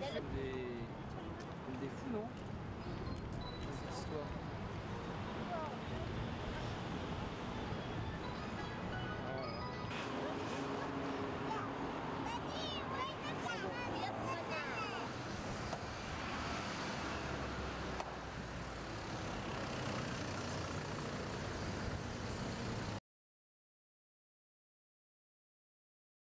des... des fous, non?